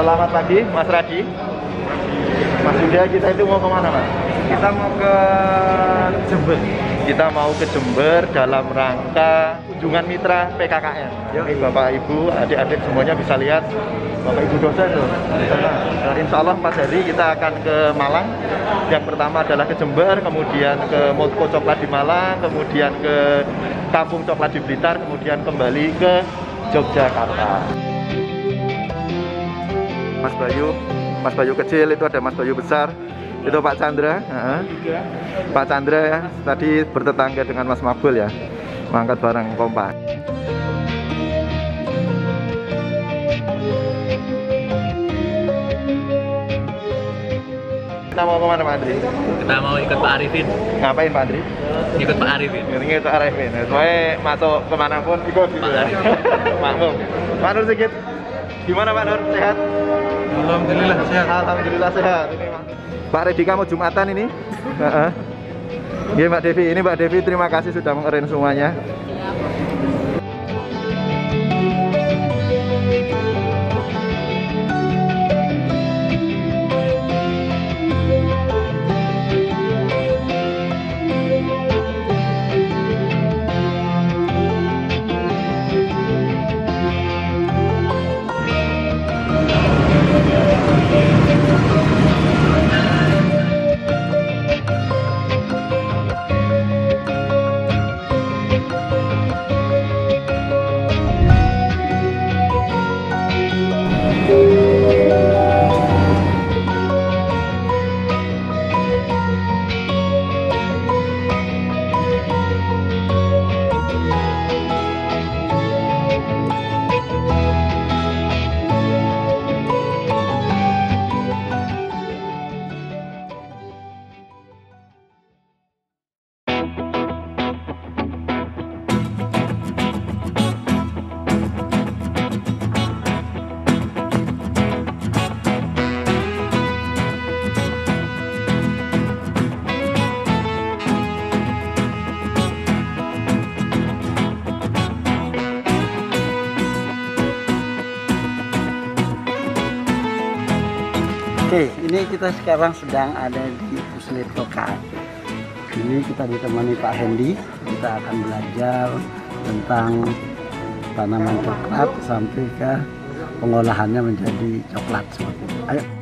Selamat pagi, Mas Radi. Mas Yuda, kita itu mau ke mana, Mas? Kita mau ke Jember. Kita mau ke Jember dalam rangka kunjungan mitra PKKN. Ini Bapak Ibu, adik-adik semuanya bisa lihat Bapak Ibu dosen sana. Nah, insya Allah 4 hari kita akan ke Malang. Yang pertama adalah ke Jember, kemudian ke Motko Coklat di Malang, kemudian ke Kampung Coklat di Blitar, kemudian kembali ke Yogyakarta. Mas Bayu, Mas Bayu kecil itu ada Mas Bayu besar, itu Pak Chandra, Heeh. Pak Chandra ya, tadi bertetangga dengan Mas Mabul ya, mengangkat barang pompa. Kita mau ke mana Pak Andri? Kita mau ikut Pak Arifin, Ngapain Pak Andri? ikut Pak Arifin. Ini ke Arifin, soalnya masuk ke mana pun ikut gitu ya. Makmum. Pak Nur sedikit, gimana Pak Nur? Sehat? Alhamdulillah sehat. Alhamdulillah sehat. Ini Pak. Redika mau Jumatan ini? Iya Mbak Devi, ini Mbak Devi terima kasih sudah mengerin semuanya. Oke, ini kita sekarang sedang ada di Puslit Lokal. Ini kita ditemani Pak Hendy. Kita akan belajar tentang tanaman coklat sampai ke pengolahannya menjadi coklat seperti itu. Ayo.